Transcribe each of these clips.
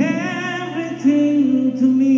everything to me,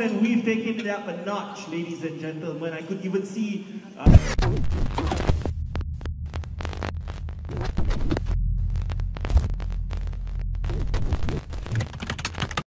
and we've taken it up a notch, ladies and gentlemen. I could even see... Uh